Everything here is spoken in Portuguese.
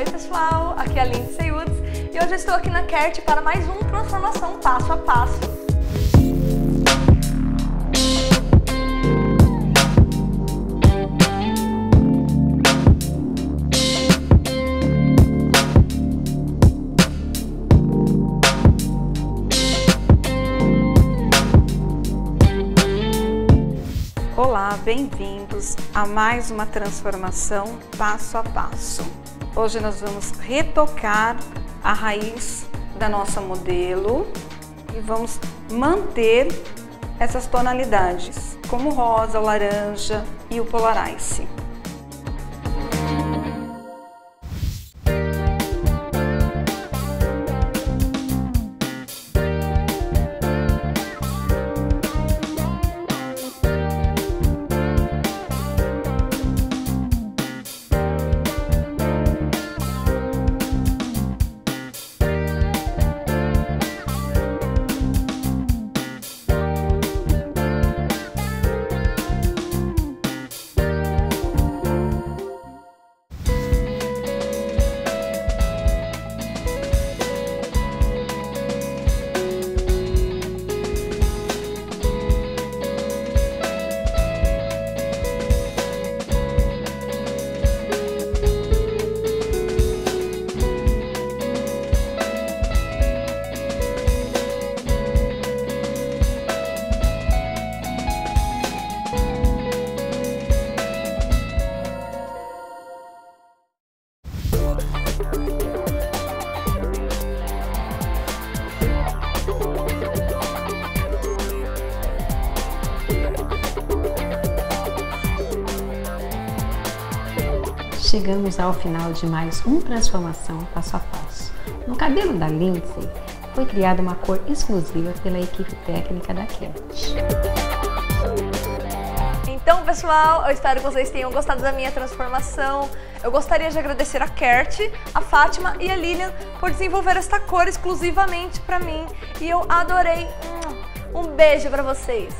Oi pessoal, aqui é a Lindsay Woods e hoje eu estou aqui na CART para mais um Transformação Passo a Passo. Olá, bem-vindos a mais uma transformação passo a passo. Hoje nós vamos retocar a raiz da nossa modelo e vamos manter essas tonalidades, como rosa, laranja e o polarize. Chegamos ao final de mais um Transformação Passo a Passo. No cabelo da Lindsay foi criada uma cor exclusiva pela equipe técnica da Cat. Então, pessoal, eu espero que vocês tenham gostado da minha transformação. Eu gostaria de agradecer a Kert, a Fátima e a Lilian por desenvolver esta cor exclusivamente para mim. E eu adorei. Um beijo para vocês.